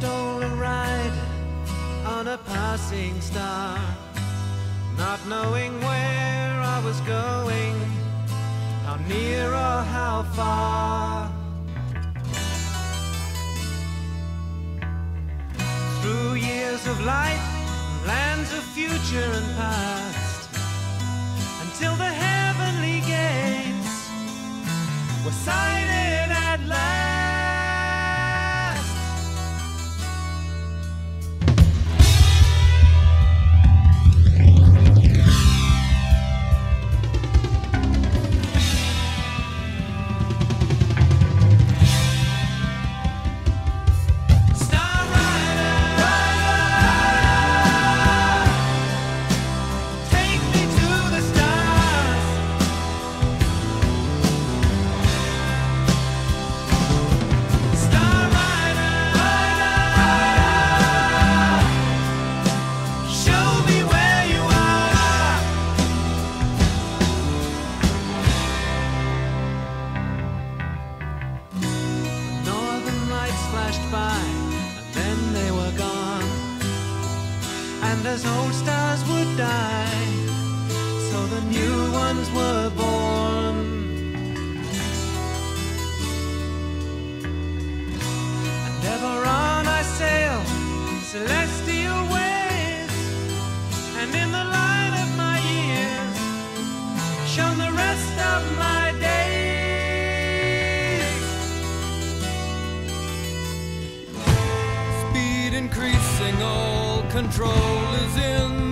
but a ride on a passing star. Not knowing where I was going, how near or how far. Through years of light, lands of future and past, until the heavenly gates were sighted And as old stars would die, so the new ones were born. And ever on I sail, celestial ways, and in the light of my years, shone the rest of my days. Speed increasing, all control is in